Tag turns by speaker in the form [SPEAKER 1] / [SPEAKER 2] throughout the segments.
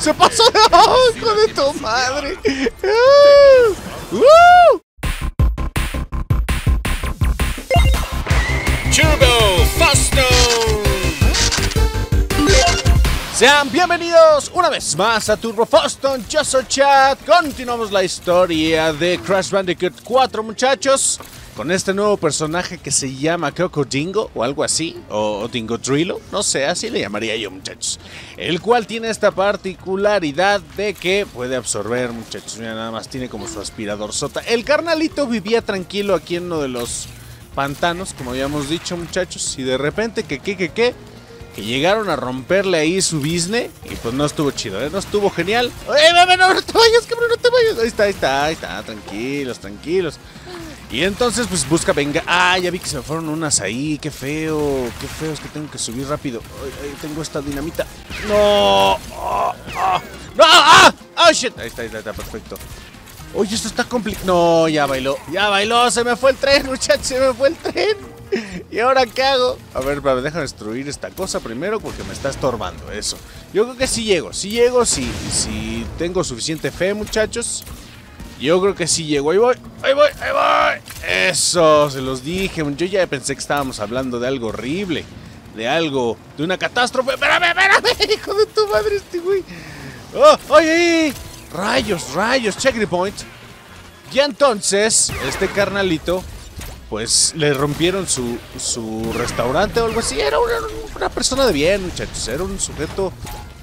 [SPEAKER 1] ¡Se pasó! ¡Oh, ¡Hijo de tu madre! ¡Uh!
[SPEAKER 2] Turbo Fasto.
[SPEAKER 1] Sean bienvenidos una vez más a Turbo Foston, yo soy Chad. Continuamos la historia de Crash Bandicoot 4, muchachos. Con este nuevo personaje que se llama Coco Dingo o algo así, o Dingo Drillo, no sé, así le llamaría yo, muchachos. El cual tiene esta particularidad de que puede absorber, muchachos. Mira, nada más tiene como su aspirador sota. El carnalito vivía tranquilo aquí en uno de los pantanos, como habíamos dicho, muchachos. Y de repente, que, que, que, que que llegaron a romperle ahí su business y pues no estuvo chido, ¿eh? No estuvo genial. ¡Eh, no, te vayas, cabrón, no te vayas! Ahí está, ahí está, ahí está, tranquilos, tranquilos. Y entonces pues busca venga. Ah, ya vi que se me fueron unas ahí, qué feo, qué feo, es que tengo que subir rápido. Tengo esta dinamita. ¡No! ¡Ah! ¡Ah! ¡No! ¡Ah! ¡Ah, shit! Ahí está, ahí está, perfecto. Oye, esto está complicado. No, ya bailó, ya bailó, se me fue el tren, muchachos, se me fue el tren. ¿Y ahora qué hago? A ver, me deja destruir esta cosa primero porque me está estorbando eso. Yo creo que sí llego, sí llego, sí, si tengo suficiente fe, muchachos. Yo creo que sí llego. Ahí voy, ahí voy, ahí voy. Eso, se los dije. Yo ya pensé que estábamos hablando de algo horrible. De algo, de una catástrofe. Espérame, espérame, hijo de tu madre este güey. Oh, oye, rayos, rayos, check the point. Y entonces, este carnalito pues le rompieron su, su restaurante o algo así. Era una, una, persona de bien, muchachos. Era un sujeto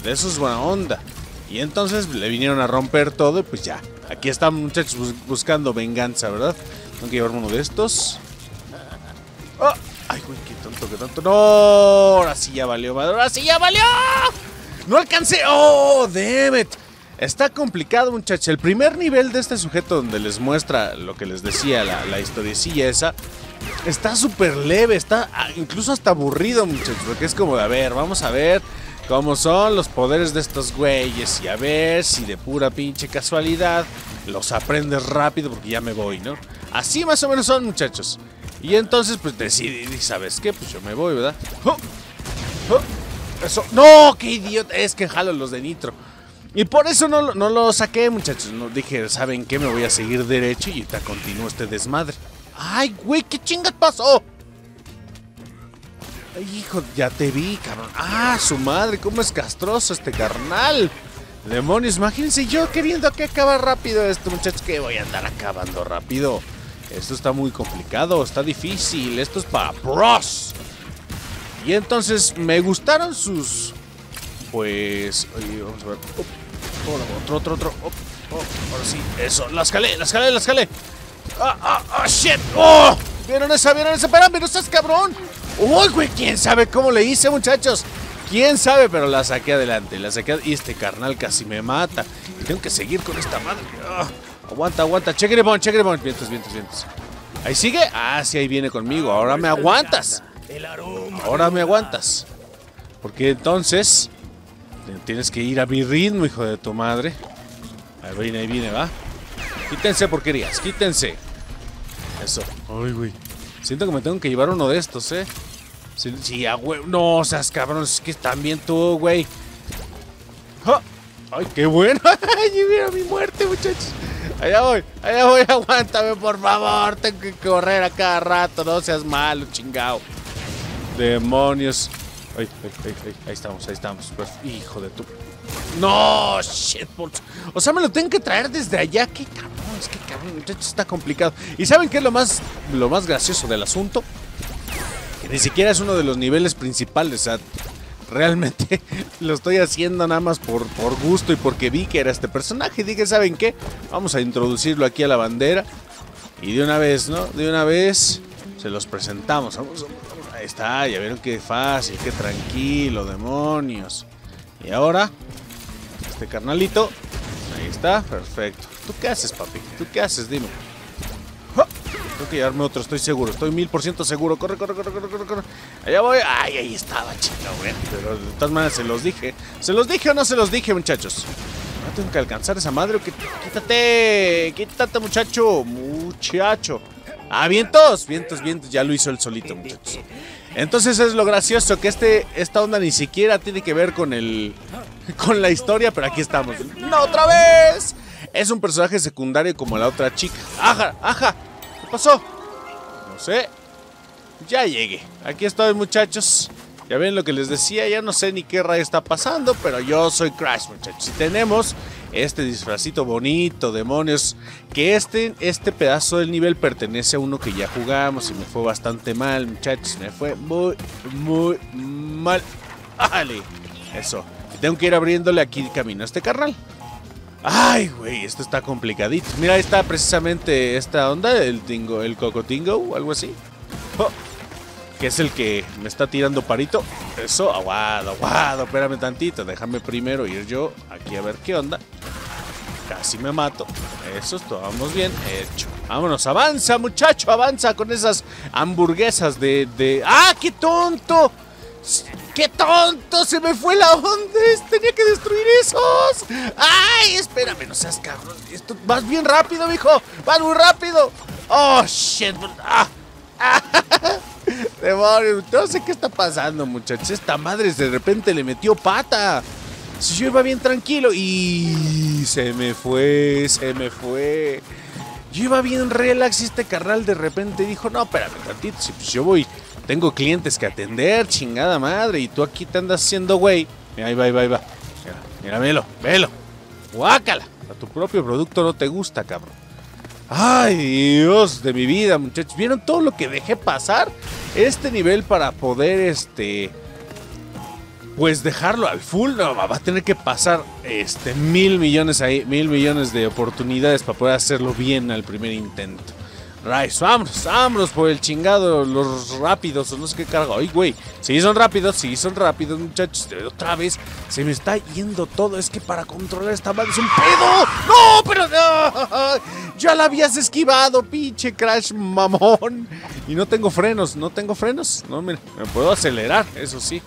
[SPEAKER 1] de esos buena onda. Y entonces le vinieron a romper todo y pues ya. Aquí están muchachos bus buscando venganza, ¿verdad? Tengo que llevarme uno de estos. ¡Oh! ¡Ay, güey, qué tonto, qué tonto! ¡No! Ahora sí ya valió, madre. ¡Ahora sí ya valió! ¡No alcancé! ¡Oh, damn it! Está complicado, muchachos. El primer nivel de este sujeto donde les muestra lo que les decía, la, la esa, está súper leve, está incluso hasta aburrido, muchachos. Porque es como a ver, vamos a ver cómo son los poderes de estos güeyes y a ver si de pura pinche casualidad los aprendes rápido porque ya me voy, ¿no? Así más o menos son, muchachos. Y entonces, pues decidí, ¿sabes qué? Pues yo me voy, ¿verdad? ¡Oh! ¡Oh! Eso, no, qué idiota, es que jalo los de nitro. Y por eso no, no lo saqué, muchachos. No, dije, ¿saben qué? Me voy a seguir derecho y ahorita continúo este desmadre. ¡Ay, güey! ¿Qué chingas pasó? Ay, hijo, ya te vi, cabrón. ¡Ah, su madre! ¿Cómo es castroso este carnal? Demonios, imagínense yo queriendo que acabar rápido esto, muchachos. Que voy a andar acabando rápido. Esto está muy complicado, está difícil. Esto es para pros. Y entonces me gustaron sus... Pues... Oye, vamos a ver. Oh, otro, otro, otro. Oh, oh, ahora sí, eso. La escalé, la escalé, la escalé. ¡Ah, ah, ah, shit! ¡Oh! ¿Vieron esa? ¿Vieron esa? Espérame, no estás cabrón. ¡Uy, güey! ¿Quién sabe cómo le hice, muchachos? ¿Quién sabe? Pero la saqué adelante, la saqué... Y este carnal casi me mata. Tengo que seguir con esta madre. Ah, aguanta, aguanta. Check it on, check it on. Vientos, vientos, vientos. ¿Ahí sigue? Ah, sí, ahí viene conmigo. Ahora me aguantas. Ahora me aguantas. Porque entonces... Tienes que ir a mi ritmo, hijo de tu madre. Ahí viene, ahí viene, va. Quítense porquerías, quítense. Eso. Ay, güey. Siento que me tengo que llevar uno de estos, ¿eh? Sí, sí a güey. No, seas cabrón. Es que bien tú, güey. ¡Oh! ¡Ay, qué bueno! ¡Ay, mira mi muerte, muchachos! Allá voy, allá voy, aguántame, por favor. Tengo que correr a cada rato. No seas malo, chingado. Demonios. Ay, ay, ay, ay, ahí estamos, ahí estamos. Pues, hijo de tu. No, shit. O sea, me lo tengo que traer desde allá. Qué cabrón, es que cabrón, muchachos, está complicado. ¿Y saben qué es lo más, lo más gracioso del asunto? Ni siquiera es uno de los niveles principales. O sea, realmente lo estoy haciendo nada más por, por gusto y porque vi que era este personaje. Y dije, ¿saben qué? Vamos a introducirlo aquí a la bandera. Y de una vez, ¿no? De una vez se los presentamos. Ahí está, ya vieron qué fácil, qué tranquilo, demonios. Y ahora, este carnalito. Ahí está, perfecto. ¿Tú qué haces, papi? ¿Tú qué haces? Dime. Tengo que llevarme otro, estoy seguro, estoy mil por ciento seguro. Corre, corre, corre, corre, corre, corre. Allá voy. Ay, ahí estaba, chico, güey. Pero de todas maneras se los dije. ¿Se los dije o no se los dije, muchachos? No tengo que alcanzar esa madre. Que... Quítate, quítate, muchacho. Muchacho. Ah, vientos, vientos, vientos. Ya lo hizo el solito, muchachos. Entonces es lo gracioso que este, esta onda ni siquiera tiene que ver con el con la historia, pero aquí estamos. ¡No otra vez! Es un personaje secundario como la otra chica. ¡Ajá! ¡Ajá! ¿Qué pasó? No sé. Ya llegué. Aquí estoy, muchachos. Ya ven lo que les decía, ya no sé ni qué rayo está pasando, pero yo soy Crash, muchachos. Y tenemos este disfrazito bonito, demonios. Que este, este pedazo del nivel pertenece a uno que ya jugamos y me fue bastante mal, muchachos. Me fue muy, muy mal. ¡Vale! Eso. Y tengo que ir abriéndole aquí camino a este carnal. Ay, güey, esto está complicadito. Mira, ahí está precisamente esta onda, el tingo, el cocotingo o algo así. Oh que es el que me está tirando parito. Eso, aguado, aguado, espérame tantito, déjame primero ir yo aquí a ver qué onda. Casi me mato. Eso, vamos bien hecho. Vámonos, avanza, muchacho, avanza con esas hamburguesas de... de... ¡Ah, qué tonto! ¡Qué tonto! ¡Se me fue la onda! ¡Tenía que destruir esos! ¡Ay! Espérame, no seas cabrón. Esto, vas bien rápido, mijo. Vas muy rápido. ¡Oh, shit! ¡Ah! ¡Ah! No sé qué está pasando, muchachos. Esta madre de repente le metió pata. Si yo iba bien tranquilo y se me fue, se me fue. Yo iba bien relax y este carnal de repente dijo, no, espérame tantito, si pues yo voy, tengo clientes que atender, chingada madre, y tú aquí te andas haciendo güey. Ahí va, ahí va, ahí va. Mira, mira, velo, velo. Guácala. A tu propio producto no te gusta, cabrón. Ay, Dios de mi vida, muchachos. ¿Vieron todo lo que dejé pasar? Este nivel para poder, este... Pues dejarlo al full, no, va a tener que pasar este mil millones ahí, mil millones de oportunidades para poder hacerlo bien al primer intento. Rice, vámonos, vámonos por el chingado, los rápidos, no sé qué cargo. Ay, güey, sí son rápidos, sí son rápidos, muchachos. Otra vez se me está yendo todo. Es que para controlar esta madre es un pedo. ¡No, pero no! Ya la habías esquivado, pinche Crash mamón. Y no tengo frenos, no tengo frenos. No, me puedo acelerar, eso sí.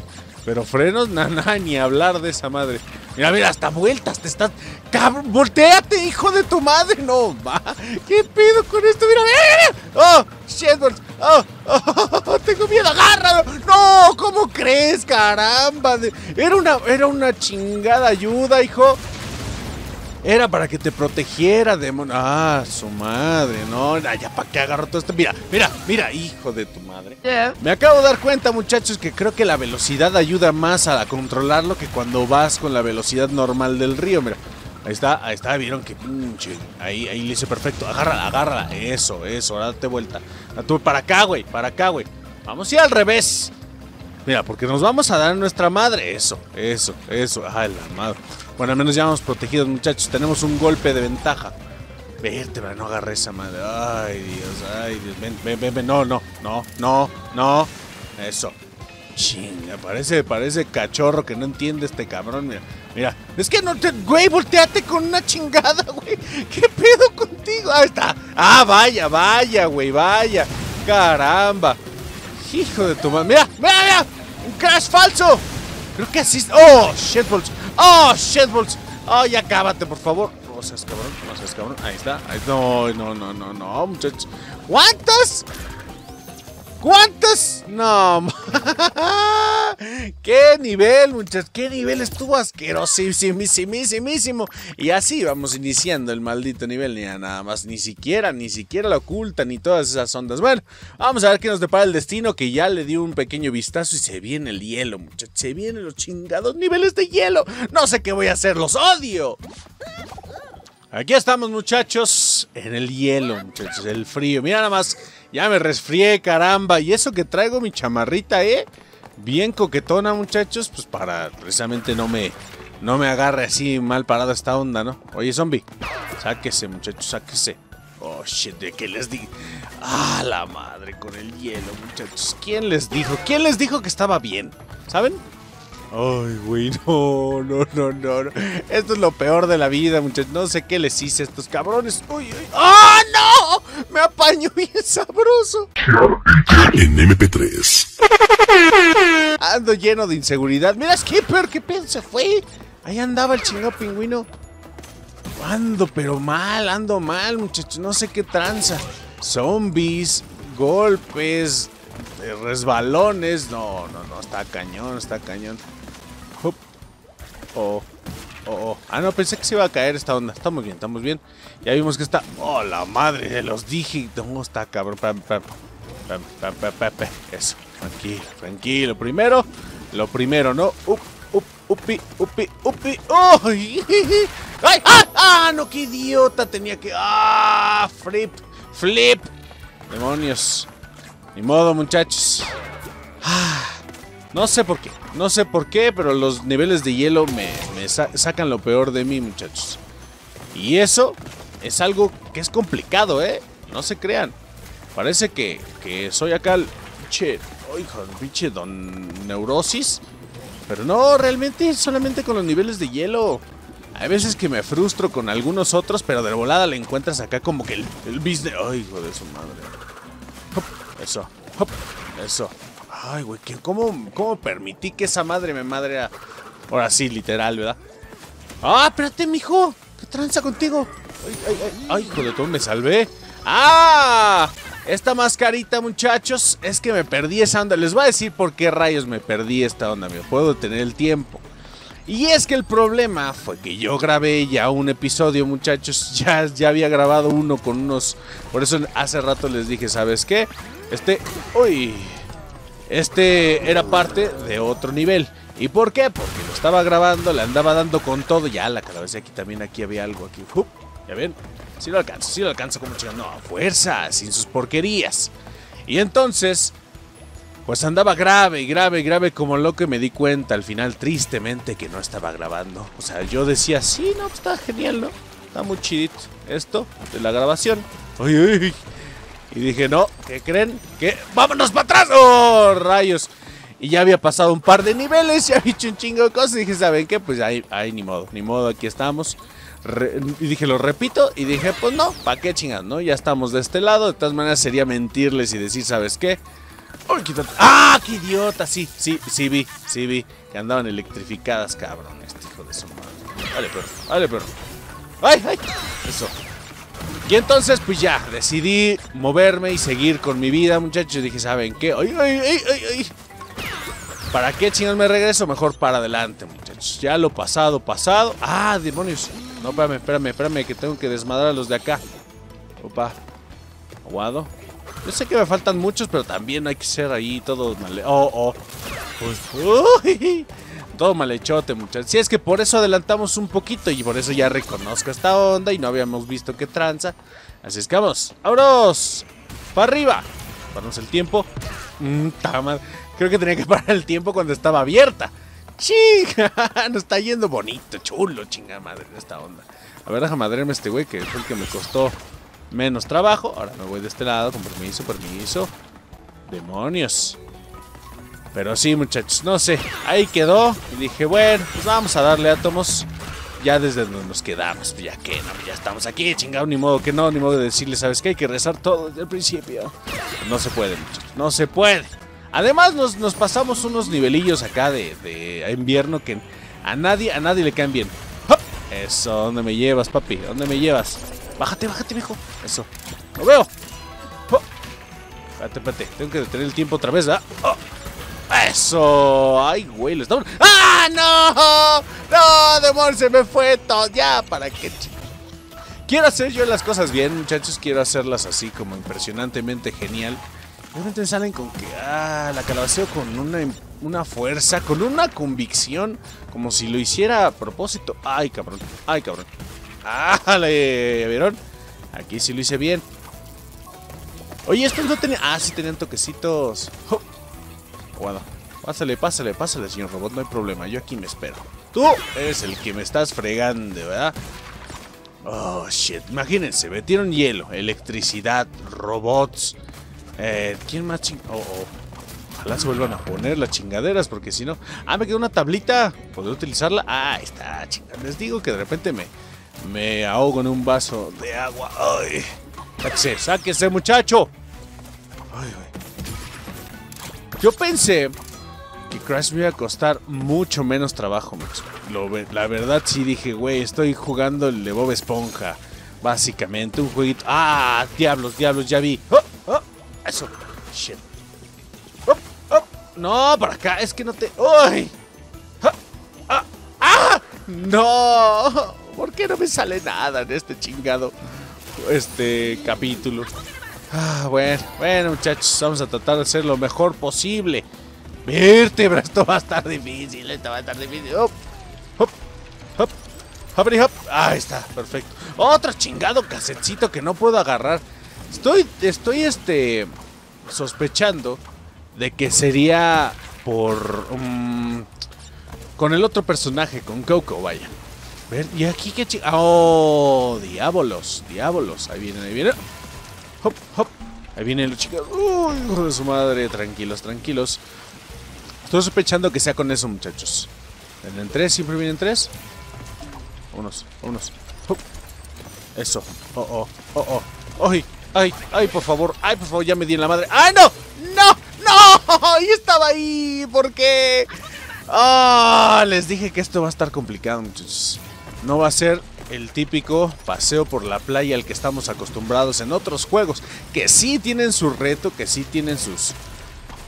[SPEAKER 1] Pero frenos, nada, ni hablar de esa madre. Mira, mira, hasta vueltas te estás. ¡Cabrón! ¡Volteate, hijo de tu madre! No, va. ¿Qué pido con esto? Mira, mira, mira. ¡Oh! ¡Shit! ¡Oh! ¡Oh! ¡Tengo miedo! ¡Agárralo! ¡No! ¿Cómo crees? ¡Caramba! Era una, era una chingada ayuda, hijo. Era para que te protegiera, demonio. Ah, su madre, no. Ya para qué agarro todo esto. Mira, mira, mira, hijo de tu madre. Me acabo de dar cuenta, muchachos, que creo que la velocidad ayuda más a controlarlo que cuando vas con la velocidad normal del río. Mira, ahí está, ahí está, vieron que pinche. Ahí, ahí le hice perfecto. Agárrala, agárrala. Eso, eso, date vuelta. Para acá, güey, para acá, güey. Vamos a ir al revés. Mira, porque nos vamos a dar nuestra madre. Eso, eso, eso. Ay, la madre. Bueno, al menos ya vamos protegidos, muchachos. Tenemos un golpe de ventaja. Vértebra, no agarré esa madre. Ay, Dios, ay, Dios. Ven, ven, ven, ven. No, no, no, no, no. Eso. Chinga, parece, parece cachorro que no entiende este cabrón. Mira, mira. Es que no te. Güey, volteate con una chingada, güey. ¿Qué pedo contigo? Ahí está. Ah, vaya, vaya, güey, vaya. Caramba. Hijo de tu madre. Mira, mira, mira. Un crash falso. Creo que así. ¡Oh! Shitballs. ¡Oh! Shitballs. ¡Oh! Ya cábate, por favor. No seas cabrón. No seas cabrón. Ahí está. Ahí... No, no, no, no, no, muchachos. ¿Cuántos? ¿Cuántos? No. ¿Qué nivel, muchachos? ¿Qué nivel estuvo asquerosísimo? Y así vamos iniciando el maldito nivel. Ni nada más. Ni siquiera, ni siquiera la oculta, ni todas esas ondas. Bueno, vamos a ver qué nos depara el destino. Que ya le dio un pequeño vistazo y se viene el hielo, muchachos. Se vienen los chingados niveles de hielo. No sé qué voy a hacer. Los odio. Aquí estamos, muchachos. En el hielo, muchachos. El frío. Mira nada más. Ya me resfrié, caramba. Y eso que traigo mi chamarrita, ¿eh? Bien coquetona, muchachos. Pues para precisamente no me, no me agarre así mal parada esta onda, ¿no? Oye, zombie. Sáquese, muchachos, sáquese. Oh, shit, ¿de qué les di? Ah, la madre con el hielo, muchachos. ¿Quién les dijo? ¿Quién les dijo que estaba bien? ¿Saben? Ay, güey, no, no, no, no, Esto es lo peor de la vida, muchachos. No sé qué les hice a estos cabrones. Uy, uy. ¡Oh, no! Me apañó bien sabroso.
[SPEAKER 2] En MP3.
[SPEAKER 1] Ando lleno de inseguridad. Mira, Skipper, ¿qué se fue? Ahí andaba el chingado pingüino. Ando, pero mal, ando mal, muchachos. No sé qué tranza. Zombies, golpes, de resbalones. No, no, no, está cañón, está cañón. Oh, oh, oh. Ah, no, pensé que se iba a caer esta onda. Estamos bien, estamos bien. Ya vimos que está... Oh, la madre de los dije. No, está cabrón. Pam, pam, pam. Eso, tranquilo, tranquilo. Primero, lo primero, ¿no? Up, up, upi, upi, upi. ¡Oh! ¡Ay! ¡Ah! ¡Ah! No, qué idiota tenía que... ¡Ah! Flip, flip. Demonios. Ni modo, muchachos. Ah, no sé por qué. No sé por qué, pero los niveles de hielo me, me sa- sacan lo peor de mí, muchachos. Y eso es algo que es complicado, ¿eh? No se crean. Parece que, que soy acá el pinche... ay, hijo, el pinche don neurosis. Pero no, realmente solamente con los niveles de hielo. Hay veces que me frustro con algunos otros, pero de volada le encuentras acá como que el, el business... Ay, hijo de su madre. Hop, eso, hop, eso. Ay, güey, ¿qué- ¿cómo, ¿cómo permití que esa madre me madre Ahora sí, literal, ¿verdad? ¡Ah, espérate, mijo! ¿Qué tranza contigo? ¡Ay, ay, ay! ¡Ay, hijo de todo, me salvé! ¡Ah! Esta mascarita, muchachos, es que me perdí esa onda. Les voy a decir por qué rayos me perdí esta onda, me puedo tener el tiempo. Y es que el problema fue que yo grabé ya un episodio, muchachos. Ya, ya había grabado uno con unos. Por eso hace rato les dije, ¿sabes qué? Este. Uy. Este era parte de otro nivel. ¿Y por qué? Porque lo estaba grabando, le andaba dando con todo. Ya la cabeza aquí también, aquí había algo aquí. ¿Ya ven? Sí lo alcanzo, sí lo alcanzo como chica. No, fuerza, sin sus porquerías. Y entonces, pues andaba grave, grave, grave como loco y me di cuenta al final tristemente que no estaba grabando. O sea, yo decía, sí, no, pues está genial, ¿no? Está muy chidito esto de la grabación. Ay, ay. Y dije, no, ¿qué creen? ¿Qué? ¡Vámonos para atrás! ¡Oh, rayos! Y ya había pasado un par de niveles, ya había hecho un chingo de cosas. Y dije, ¿saben qué? Pues ahí, ahí ni modo, ni modo, aquí estamos. Y dije, lo repito. Y dije, pues no, ¿para qué chingas, no? Ya estamos de este lado. De todas maneras, sería mentirles y decir, ¿sabes qué? Uy, quítate. ¡Ah, qué idiota! Sí, sí, sí vi, sí vi. Que andaban electrificadas, cabrón. Este hijo de su madre. Dale, perro, dale, perro. ¡Ay, ay! Eso. Y entonces, pues ya, decidí moverme y seguir con mi vida, muchachos. Dije, ¿saben qué? ¡Ay, ay, ay, ay! ay! ¿Para qué chingados me regreso? Mejor para adelante, muchachos. Ya lo pasado, pasado. ¡Ah, demonios! No, espérame, espérame, espérame, que tengo que desmadrar a los de acá. Opa. Aguado. Yo sé que me faltan muchos, pero también hay que ser ahí todo mal. Oh, oh. Pues, uy, todo malhechote, muchachos. Si es que por eso adelantamos un poquito y por eso ya reconozco esta onda y no habíamos visto qué tranza. Así es que vamos. ¡Vámonos! ¡Para arriba! Paramos el tiempo. Mm. Creo que tenía que parar el tiempo cuando estaba abierta. ¡Chinga! Nos está yendo bonito, chulo, chinga madre, esta onda. A ver, déjame madrearme este güey que fue el que me costó menos trabajo. Ahora me voy de este lado, con permiso, permiso. Demonios. Pero sí, muchachos, no sé. Ahí quedó. Y dije, bueno, pues vamos a darle átomos. Ya desde donde nos quedamos. Pues ya que, no, ya estamos aquí, chingado. Ni modo que no, ni modo de decirle, ¿sabes qué? Hay que rezar todo desde el principio. No se puede, muchachos. No se puede. Además, nos, nos pasamos unos nivelillos acá de, de invierno que a nadie, a nadie le caen bien. Eso, ¿dónde me llevas, papi? ¿Dónde me llevas? Bájate, bájate, viejo. Eso. ¡Lo veo! ¡Hop! Espérate, espérate. Tengo que detener el tiempo otra vez, ¿ah? ¡Oh! ¡Eso! ¡Ay, güey! Lo estamos... ¡Ah, no! ¡No, demon! Se me fue todo. Ya, ¿para qué? Quiero hacer yo las cosas bien, muchachos. Quiero hacerlas así como impresionantemente genial. De repente salen con que, ah, la calabaceo con una, una fuerza, con una convicción, como si lo hiciera a propósito. Ay, cabrón, ay, cabrón. Ah, ¿le vieron? Aquí sí lo hice bien. Oye, estos no tenían. Ah, sí tenían toquecitos. Oh. Aguado. Pásale, pásale, pásale, señor robot, no hay problema. Yo aquí me espero. Tú eres el que me estás fregando, ¿verdad? Oh, shit. Imagínense, metieron hielo, electricidad, robots. Eh, ¿Quién más ching... Oh, oh. Ojalá se vuelvan a poner las chingaderas, porque si no... Ah, me quedó una tablita. ¿Podría utilizarla? Ah, está, chingada. Les digo que de repente me... Me ahogo en un vaso de agua. Ay. Sáquese, sáquese, muchacho. Yo pensé que Crash me iba a costar mucho menos trabajo. Lo la verdad sí dije, güey, estoy jugando el de Bob Esponja. Básicamente, un jueguito. ¡Ah! Diablos, diablos, ya vi. ¡Oh! ¡Oh! Eso. Shit. No, para acá. Es que no te... ¡Uy! ¡Ah! ¡Ah! ¡Ah! ¡No! ¿Por qué no me sale nada en este chingado este capítulo? Ah, bueno, bueno muchachos, vamos a tratar de hacer lo mejor posible. Vértebra, esto va a estar difícil, esto va a estar difícil. Hop, hop, hop, hop. Ahí está, perfecto. Otro chingado casetcito que no puedo agarrar. Estoy, estoy, este, sospechando de que sería por... Um, con el otro personaje, con Coco, vaya. Y aquí qué chingado... Oh, diablos, diablos. Ahí vienen, ahí vienen. Hop, hop. Ahí vienen los chicos. Uy, hijo de su madre. Tranquilos, tranquilos. Estoy sospechando que sea con eso, muchachos. Vienen tres, siempre vienen tres. Unos, unos. Eso. Oh, oh, oh, oh. Ay, ay, ay, por favor. Ay, por favor, ya me di en la madre. ¡Ay, no! ¡No! ¡No! Y estaba ahí. ¿Por qué? Ah, les dije que esto va a estar complicado, muchachos. No va a ser el típico paseo por la playa al que estamos acostumbrados en otros juegos. Que sí tienen su reto, que sí tienen sus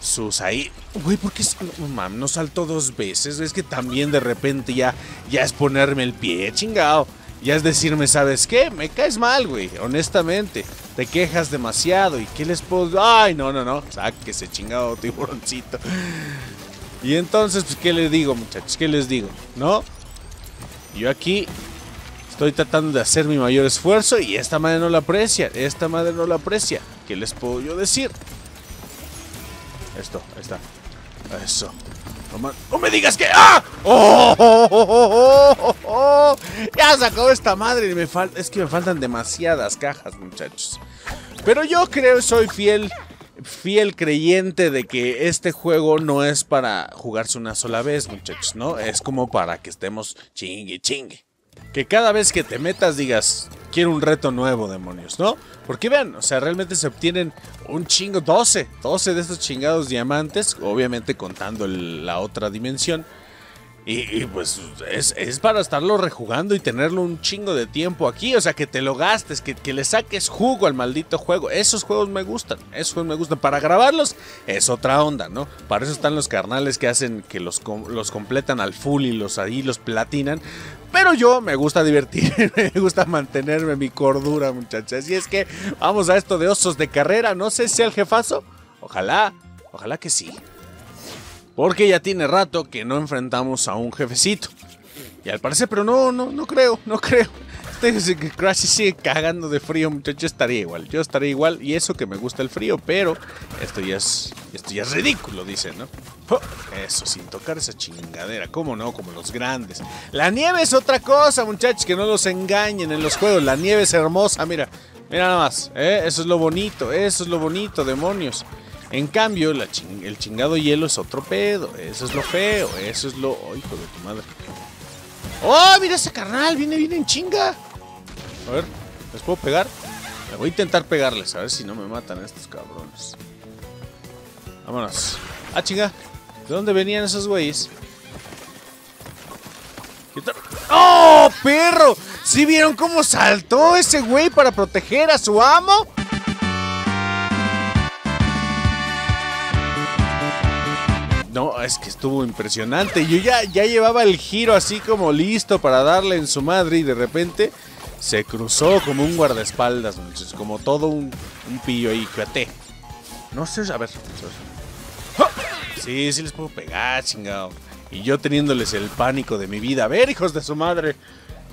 [SPEAKER 1] sus ahí. Güey, ¿por qué no, no saltó dos veces? Es que también de repente ya, ya es ponerme el pie, chingado. Ya es decirme, ¿sabes qué? Me caes mal, güey. Honestamente. Te quejas demasiado. ¿Y qué les puedo.? Ay, no, no, no. ese chingado tiburoncito. Y entonces, pues, ¿qué les digo, muchachos? ¿Qué les digo? ¿No? Yo aquí estoy tratando de hacer mi mayor esfuerzo y esta madre no la aprecia. Esta madre no la aprecia. ¿Qué les puedo yo decir? Esto, ahí está. Eso. No, me digas que. ¡Ah! ¡Oh! oh, oh, ya sacó esta madre. Me falta, es que me faltan demasiadas cajas, muchachos. Pero yo creo, soy fiel, fiel creyente de que este juego no es para jugarse una sola vez, muchachos, ¿no? Es como para que estemos chingue, chingue. Que cada vez que te metas digas, quiero un reto nuevo, demonios, ¿no? Porque vean, o sea, realmente se obtienen un chingo, 12, 12 de estos chingados diamantes, obviamente contando la otra dimensión. Y, pues es, para estarlo rejugando y tenerlo un chingo de tiempo aquí. O sea, que te lo gastes, que, que, le saques jugo al maldito juego. Esos juegos me gustan, esos juegos me gustan. Para grabarlos es otra onda, ¿no? Para eso están los carnales que hacen que los, los completan al full y los ahí los platinan. Pero yo me gusta divertirme, me gusta mantenerme mi cordura, muchachas. Y es que vamos a esto de osos de carrera. No sé si el jefazo. Ojalá, ojalá que sí. Porque ya tiene rato que no enfrentamos a un jefecito. Y al parecer, pero no, no, no creo, no creo. Este Crash sigue cagando de frío, muchachos. Estaría igual, yo estaría igual. Y eso que me gusta el frío, pero esto ya es, esto ya es ridículo, dice, ¿no? Oh, eso, sin tocar esa chingadera. ¿Cómo no? Como los grandes. La nieve es otra cosa, muchachos, que no los engañen en los juegos. La nieve es hermosa, mira. Mira nada más, ¿eh? Eso es lo bonito, eso es lo bonito, demonios. En cambio, el chingado hielo es otro pedo. Eso es lo feo. Eso es lo. Oh, hijo de tu madre! ¡Oh, mira ese carnal! Viene, viene en chinga. A ver, ¿les puedo pegar? voy a intentar pegarles, a ver si no me matan estos cabrones. Vámonos. ¡Ah, chinga! ¿De dónde venían esos güeyes? ¡Oh, perro! ¿Sí vieron cómo saltó ese güey para proteger a su amo? No, es que estuvo impresionante. Yo ya, ya llevaba el giro así como listo para darle en su madre y de repente se cruzó como un guardaespaldas, como todo un, pillo ahí, fíjate. No sé, a ver. Sí, sí les puedo pegar, chingado. Y yo teniéndoles el pánico de mi vida. A ver, hijos de su madre.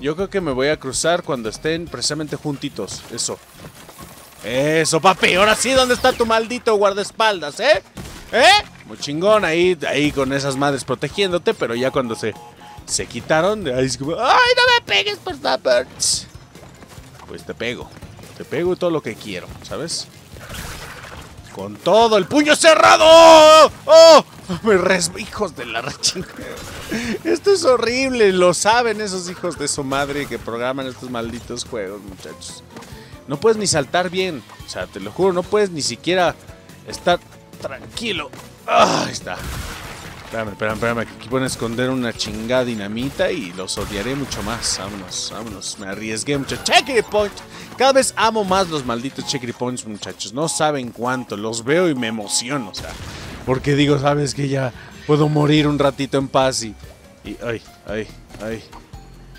[SPEAKER 1] Yo creo que me voy a cruzar cuando estén precisamente juntitos. Eso. Eso, papi. Ahora sí, ¿dónde está tu maldito guardaespaldas, eh? ¿Eh? Muy chingón ahí, ahí con esas madres protegiéndote, pero ya cuando se, se quitaron, ahí es como, ¡ay, no me pegues, por favor! Pues te pego, te pego todo lo que quiero, ¿sabes? Con todo el puño cerrado. ¡Oh! Me res... Hijos de la chingada. Esto es horrible. Lo saben esos hijos de su madre que programan estos malditos juegos, muchachos. No puedes ni saltar bien. O sea, te lo juro, no puedes ni siquiera estar tranquilo. Ah, ahí está. Espérame, espérame, espérame, aquí pueden esconder una chingada dinamita y los odiaré mucho más. Vámonos, vámonos. Me arriesgué mucho. Checkity Point. Cada vez amo más los malditos Checkity Points, muchachos. No saben cuánto. Los veo y me emociono. O sea, Porque digo, sabes que ya puedo morir un ratito en paz y... y ay, ay, ay.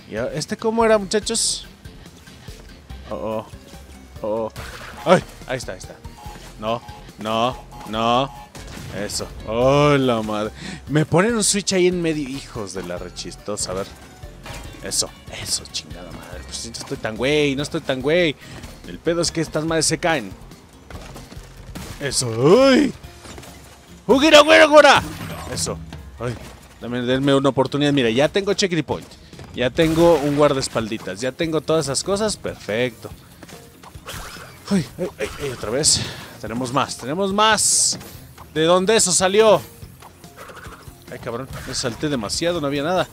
[SPEAKER 1] ¿Y este cómo era, muchachos? Oh, oh, oh. Ay, ahí está, ahí está. No, no, no. Eso. Oh, la madre. Me ponen un switch ahí en medio. Hijos de la rechistosa. A ver. Eso, eso, chingada madre. Pues no estoy tan güey, no estoy tan güey. El pedo es que estas madres se caen. Eso. ¡Uy! ¡Ugira, güera, güera! Eso. Ay, dame, denme una oportunidad. Mira, ya tengo check point. Ya tengo un guardaespalditas. Ya tengo todas esas cosas. Perfecto. Ay, ay, ay, ay, otra vez. Tenemos más, tenemos más. ¿De dónde eso salió? Ay, cabrón. Me salté demasiado, no había nada.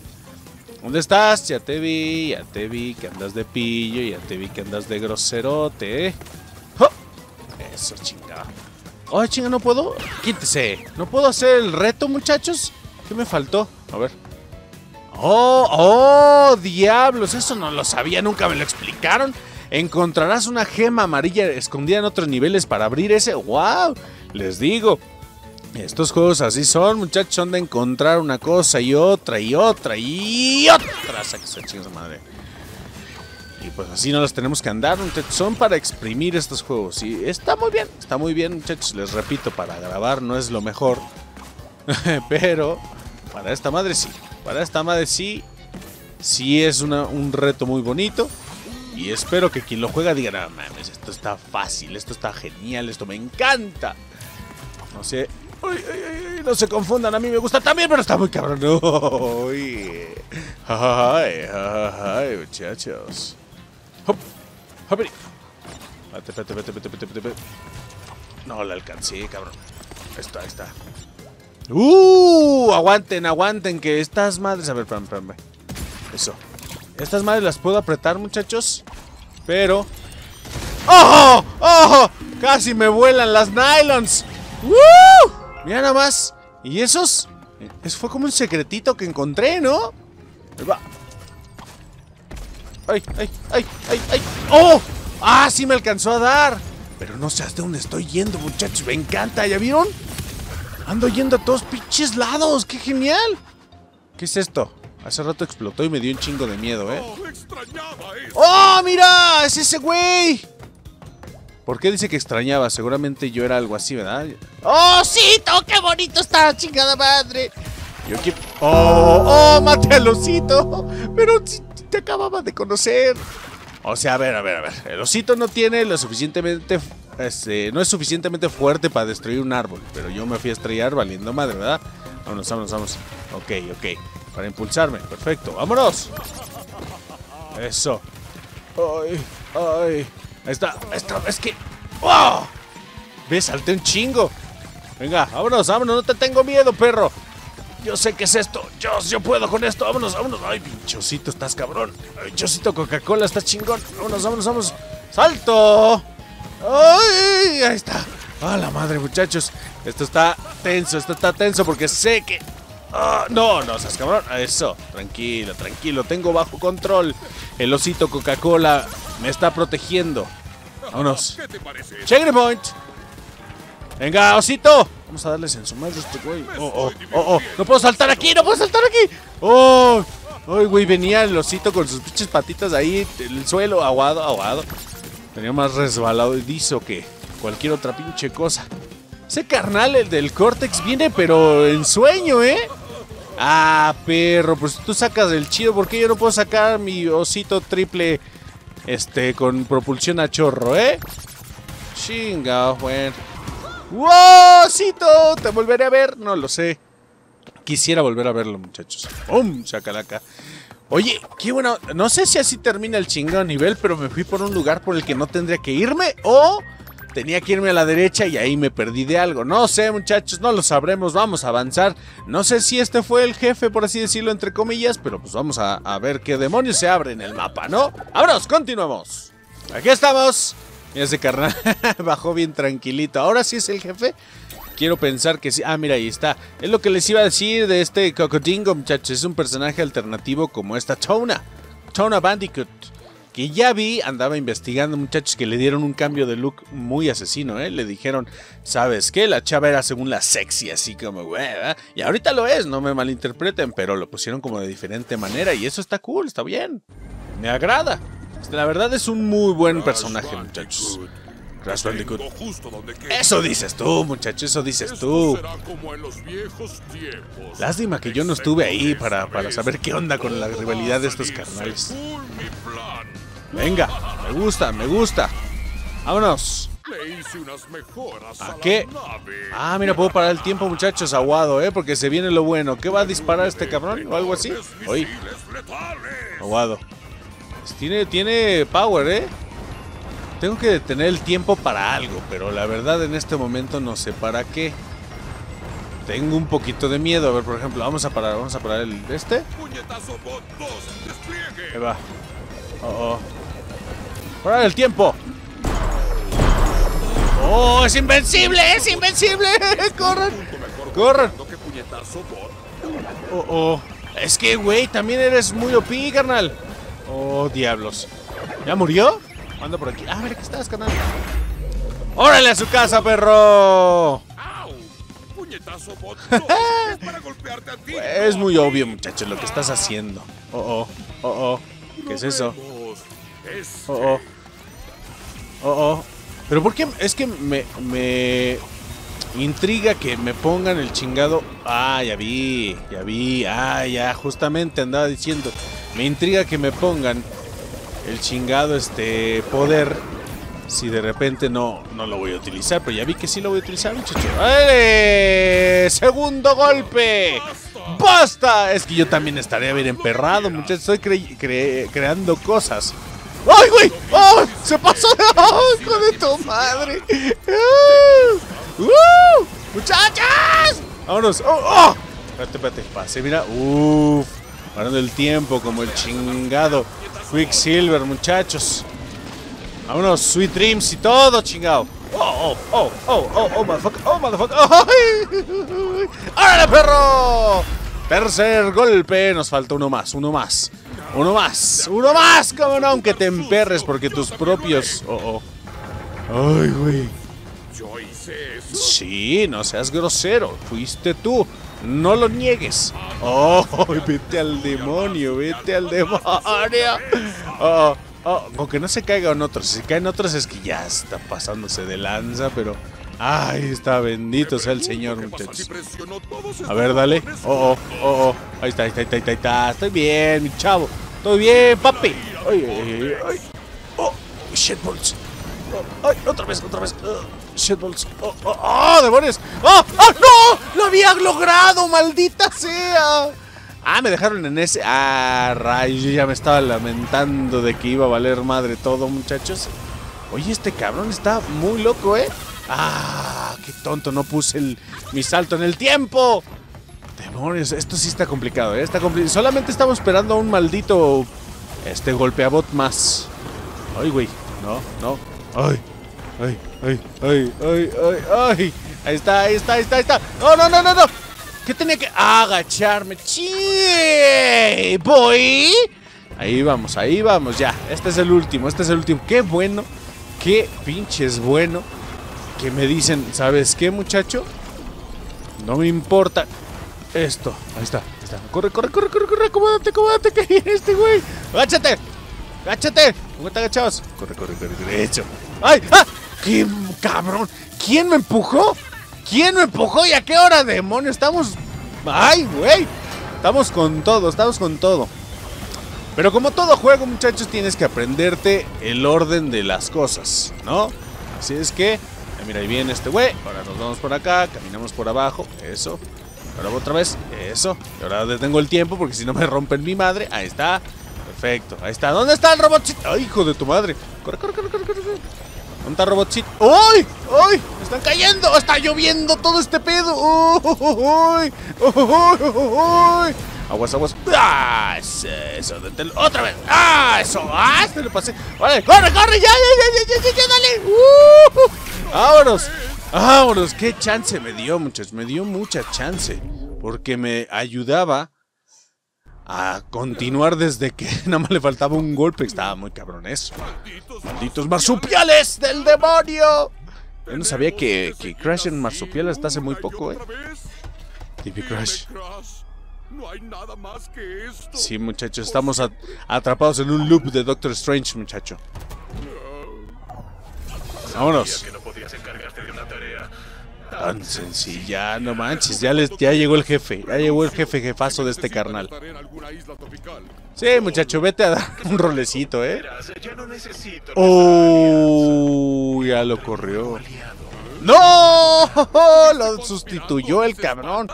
[SPEAKER 1] ¿Dónde estás? Ya te vi, ya te vi que andas de pillo, ya te vi que andas de groserote, ¿eh? ¡Oh! Eso, chingada. Ay, chinga, no puedo. Quítese. ¿No puedo hacer el reto, muchachos? ¿Qué me faltó? A ver. ¡Oh! ¡Oh! ¡Diablos! Eso no lo sabía, nunca me lo explicaron. Encontrarás una gema amarilla escondida en otros niveles para abrir ese. ¡Wow! Les digo. Estos juegos así son, muchachos, son de encontrar una cosa y otra y otra y otra. Madre. Y pues así no los tenemos que andar, muchachos. Son para exprimir estos juegos. Y está muy bien, está muy bien, muchachos. Les repito, para grabar no es lo mejor. Pero para esta madre sí. Para esta madre sí. Sí es un reto muy bonito. Y espero que quien lo juega diga, mames, esto está fácil, esto está genial, esto me encanta. No sé. No se confundan, a mí me gusta también, pero está muy cabrón. Uy. Ay, ay, muchachos. Hop, hop, Vete, vete, vete, vete, vete, vete. No la alcancé, cabrón. Ahí está, ahí está. Uh, aguanten, aguanten, que estas madres. A ver, espérame, espérame. Eso. Estas madres las puedo apretar, muchachos. Pero. ¡Oh! ¡Oh! Casi me vuelan las nylons. ¡Woo! Mira nada más. ¿Y esos? Eso fue como un secretito que encontré, ¿no? Ahí va. ¡Ay, ay, ay, ay, ay! ¡Oh! ¡Ah, sí me alcanzó a dar! Pero no sé hasta dónde estoy yendo, muchachos. Me encanta, ¿ya vieron? Ando yendo a todos pinches lados. ¡Qué genial! ¿Qué es esto? Hace rato explotó y me dio un chingo de miedo, ¿eh? ¡Oh, mira! ¡Es ese güey! ¿Por qué dice que extrañaba? Seguramente yo era algo así, ¿verdad? ¡Oh, Osito! ¡Qué bonito está, chingada madre! Yo quiero... ¡Oh, oh! ¡Mate al osito! Pero te acababa de conocer. O sea, a ver, a ver, a ver. El osito no tiene lo suficientemente... Este, no es suficientemente fuerte para destruir un árbol. Pero yo me fui a estrellar valiendo madre, ¿verdad? Vámonos, vámonos, vámonos. Ok, ok. Para impulsarme. Perfecto. ¡Vámonos! Eso. Ay, ay. Ahí está. Ahí está. Es que. ¡Oh! Ve, salté un chingo. Venga, vámonos, vámonos. No te tengo miedo, perro. Yo sé qué es esto. Yo, yo puedo con esto. Vámonos, vámonos. Ay, pinchosito, estás cabrón. Ay, chocito Coca-Cola, estás chingón. Vámonos, vámonos, vámonos. ¡Salto! ¡Ay! Ahí está. ¡Ah, la madre, muchachos! Esto está tenso, esto está tenso porque sé que. Ah, no, no seas cabrón. Eso, tranquilo, tranquilo. Tengo bajo control. El osito Coca-Cola me está protegiendo. Vámonos.
[SPEAKER 2] ¿Qué te parece?
[SPEAKER 1] Check point. Venga, osito. Vamos a darles en su madre este güey. Oh, oh, oh, oh. No puedo saltar aquí, no puedo saltar aquí. Oh, ay, güey, venía el osito con sus pinches patitas ahí, el suelo aguado, aguado. Tenía más resbaladizo que cualquier otra pinche cosa. Ese carnal, el del Cortex, viene pero en sueño, ¿eh? Ah, perro, pues tú sacas el chido, ¿por qué yo no puedo sacar mi osito triple este con propulsión a chorro, eh? Chinga, bueno. ¡Wow, osito! ¿Te volveré a ver? No lo sé. Quisiera volver a verlo, muchachos. ¡Pum! Chacalaca. Oye, qué bueno. No sé si así termina el chingado nivel, pero me fui por un lugar por el que no tendría que irme o tenía que irme a la derecha y ahí me perdí de algo. No sé, muchachos, no lo sabremos. Vamos a avanzar. No sé si este fue el jefe, por así decirlo, entre comillas, pero pues vamos a, ver qué demonios se abre en el mapa, ¿no? ¡Vámonos! ¡Continuemos! Aquí estamos. Mira ese carnal. Bajó bien tranquilito. ¿Ahora sí es el jefe? Quiero pensar que sí. Ah, mira, ahí está. Es lo que les iba a decir de este Cocodingo, muchachos. Es un personaje alternativo como esta Tona. Tona Bandicoot. Que ya vi, andaba investigando muchachos que le dieron un cambio de look muy asesino, ¿eh? Le dijeron, ¿sabes qué? La chava era según la sexy, así como, güey. Y ahorita lo es, no me malinterpreten, pero lo pusieron como de diferente manera y eso está cool, está bien. Me agrada. La verdad es un muy buen personaje, muchachos. Crash Bandicoot. Eso dices tú, muchacho, eso dices tú.
[SPEAKER 2] Será como en los viejos tiempos.
[SPEAKER 1] Lástima que yo no estuve ahí para, para saber qué onda con la rivalidad de estos carnales. Venga, me gusta, me gusta. Vámonos.
[SPEAKER 2] Le hice unas mejoras
[SPEAKER 1] ¿A qué? Ah, mira, puedo parar el tiempo, muchachos, aguado, ¿eh? Porque se viene lo bueno. ¿Qué va a disparar este cabrón o algo así? Oye, aguado. Pues Tiene, tiene power, ¿eh? Tengo que detener el tiempo para algo, pero la verdad en este momento no sé para qué. Tengo un poquito de miedo. A ver, por ejemplo, vamos a parar, vamos a parar el este.
[SPEAKER 2] Puñetazo bot 2. Despliegue.
[SPEAKER 1] Ahí va. Oh, oh. ¡Parar el tiempo! ¡Oh, es invencible! ¡Es invencible! ¡Corran! ¡Corran! Oh, oh. Es que, güey, también eres muy OP, carnal. Oh, diablos. ¿Ya murió? Anda por aquí. Ah, mira que estás, carnal. ¡Órale a su casa, perro!
[SPEAKER 2] Puñetazo bot 2. es a
[SPEAKER 1] muy obvio, muchachos, lo que estás haciendo. Oh, oh, oh, oh. ¿Qué es eso? Oh, oh. Oh, oh. Pero ¿por qué? Es que me, me intriga que me pongan el chingado. Ah, ya vi, ya vi. Ah, ya, justamente andaba diciendo. Me intriga que me pongan el chingado este poder. Si de repente no, no lo voy a utilizar, pero ya vi que sí lo voy a utilizar, muchachos. ¡Ale! ¡Segundo golpe! ¡Basta! Es que yo también estaría bien emperrado, muchachos. Estoy cre- creando cosas. ¡Ay, güey! ¡Oh! ¡Se pasó de ¡Oh, hijo de tu madre! ¡Uh! ¡Uh! ¡Muchachas! ¡Vámonos! ¡Oh! oh! Espérate, espérate. Pase, mira. ¡Uf! Parando el tiempo como el chingado Quicksilver, muchachos. Vámonos, Sweet Dreams y todo, chingado. Oh, oh, oh, oh, oh, oh, motherfucker, oh, motherfucker. ¡Órale, perro! Tercer golpe, nos falta uno más, uno más. Uno más, uno más, como no, aunque te emperres porque tus propios. Oh, oh. Ay, güey. Sí, no seas grosero. Fuiste tú. No lo niegues. Oh, vete al demonio, vete al demonio. Oh, oh, con que no se caigan otros. Si caen otros es que ya está pasándose de lanza, pero. Ay, está bendito sea el Señor,
[SPEAKER 2] ¿Qué pasa si
[SPEAKER 1] muchachos. A ver, dale. Oh, oh, oh, oh. Ahí está, ahí está, ahí está, está. Estoy bien, mi chavo. Estoy bien, papi. Ay, ay. Oh, shitballs. Oh, ay, otra vez, otra vez. Oh, shitballs. Oh, oh, oh, demonios. Oh, oh, no. Lo había logrado, maldita sea. Ah, me dejaron en ese. Ah, rayos. Yo ya me estaba lamentando de que iba a valer madre todo, muchachos. Oye, este cabrón está muy loco, ¿eh? Ah, qué tonto, no puse mi salto en el tiempo. Demonios, esto sí está complicado, ¿eh? Está compli- Solamente estamos esperando a un maldito este golpeabot más. Ay, güey. No, no. Ay, ay, ay, ay, ay, ay, ay. Ahí está, ahí está, ahí está, ahí está. No, no, no, no, no. ¿Qué tenía que agacharme? ¡Chie! Voy. Ahí vamos, ahí vamos, ya. Este es el último, este es el último. Qué bueno, qué pinches bueno que me dicen, ¿sabes qué, muchacho? No me importa esto. Ahí está, ahí está. Corre, corre, corre, corre, corre. Acomódate, acomódate, que viene este güey. ¡Agáchate! ¡Agáchate! ¿Cómo te agachabas? Corre, corre, corre. Hecho. ¡Ay! ¡Ah! ¡Qué cabrón! ¿Quién me empujó? ¿Quién me empujó y a qué hora, demonio? Estamos. ¡Ay, güey! Estamos con todo, estamos con todo. Pero como todo juego, muchachos, tienes que aprenderte el orden de las cosas, ¿no? Así es que, mira, ahí viene este güey. Ahora nos vamos por acá, caminamos por abajo, eso. Ahora otra vez, eso. Y ahora detengo el tiempo porque si no me rompen mi madre. Ahí está. Perfecto, ahí está. ¿Dónde está el robotcito? ¡Ay, hijo de tu madre! Corre, corre, corre, corre, corre. ¿Dónde está robotcito? ¡Uy! ¡Uy! ¡Me están cayendo! ¡Está lloviendo todo este pedo! ¡Uy! ¡Uy! Aguas, aguas. ¡Ah! Eso, detén- ¡Otra vez! ¡Ah! Eso, ¡ah! Se lo pasé. ¡Vale! ¡Corre, corre! ¡Ya, ya, ya, ya, ya, ya, dale! ¡Uh! ¡Vámonos! ¡Vámonos! ¡Qué chance me dio, muchachos! Me dio mucha chance. Porque me ayudaba a continuar desde que nada más le faltaba un golpe. Estaba muy cabrón eso. ¡Malditos marsupiales del demonio! Yo no sabía que, que Crash en marsupiales hasta hace muy poco, eh. TV Crash.
[SPEAKER 2] No hay nada más que esto.
[SPEAKER 1] Sí, muchachos, estamos at- atrapados en un loop de Doctor Strange, muchacho. Vámonos.
[SPEAKER 3] que no podías encargarte de una tarea.
[SPEAKER 1] Tan sencilla, no manches, ya, les, ya llegó el jefe, ya llegó el jefe jefazo de este carnal. Sí, muchacho, vete a dar un rolecito, ¿eh? Oh, ya lo corrió. ¡No! Lo sustituyó el cabrón.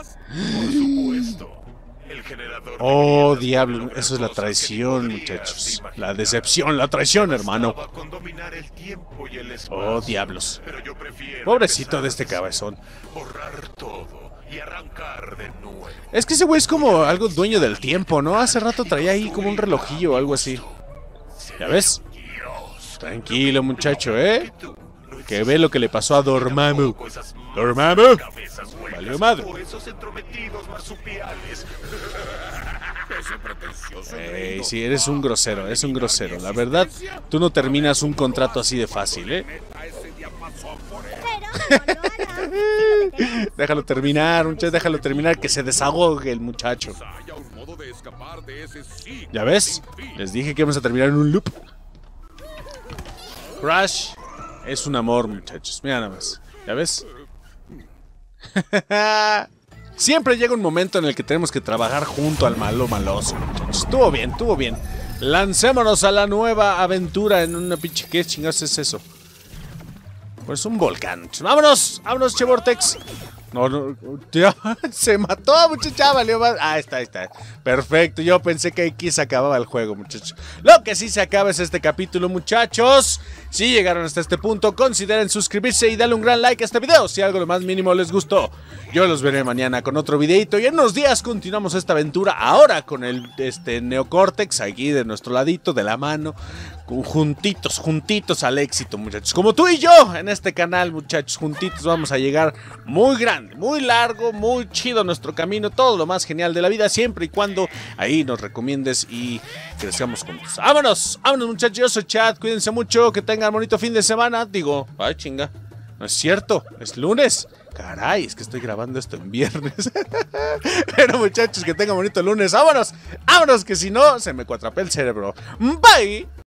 [SPEAKER 3] El generador.
[SPEAKER 1] Oh, diablo, eso es la traición, muchachos. La decepción, la traición, hermano. Oh, diablos. Pobrecito de este cabezón.
[SPEAKER 3] Borrar todo y arrancar de nuevo.
[SPEAKER 1] Es que ese güey es como algo dueño del tiempo, ¿no? Hace rato traía ahí como un relojillo o algo así. ¿Ya ves? Tranquilo, muchacho, ¿eh? Que ve lo que le pasó a Dormammu. ¿Dormammu? Valió madre.
[SPEAKER 3] o esos entrometidos marsupiales.
[SPEAKER 2] Ese pretencioso
[SPEAKER 1] Ey, sí, eres un grosero, es un grosero. La verdad, tú no terminas un contrato así de fácil, ¿eh? Déjalo terminar, muchacho, déjalo terminar, que se desahogue el muchacho. ¿Ya ves? Les dije que íbamos a terminar en un loop. Crash es un amor, muchachos. Mira nada más. ¿Ya ves? Siempre llega un momento en el que tenemos que trabajar junto al malo maloso. Estuvo bien, estuvo bien. Lancémonos a la nueva aventura en una pinche... ¿Qué chingados es eso? Pues un volcán. ¡Vámonos! ¡Vámonos, Che Vortex! No, no, se mató, muchacha, valió más. Ah, está, ahí está. Perfecto, yo pensé que aquí se acababa el juego, muchachos. Lo que sí se acaba es este capítulo, muchachos. Si llegaron hasta este punto, consideren suscribirse y darle un gran like a este video si algo lo más mínimo les gustó. Yo los veré mañana con otro videito y en unos días continuamos esta aventura ahora con el este neocórtex aquí de nuestro ladito de la mano. Juntitos, juntitos al éxito, muchachos. Como tú y yo en este canal, muchachos, juntitos vamos a llegar muy grande, muy largo, muy chido nuestro camino. Todo lo más genial de la vida, siempre y cuando ahí nos recomiendes y crezcamos juntos. ¡Vámonos! ¡Vámonos, muchachos! Yo soy Chad, cuídense mucho, que tengan bonito fin de semana. Digo, ay, chinga. No es cierto, es lunes. Caray, es que estoy grabando esto en viernes. Pero muchachos, que tengan bonito lunes. ¡Vámonos! ¡Vámonos! Que si no, se me cuatrapea el cerebro. ¡Bye!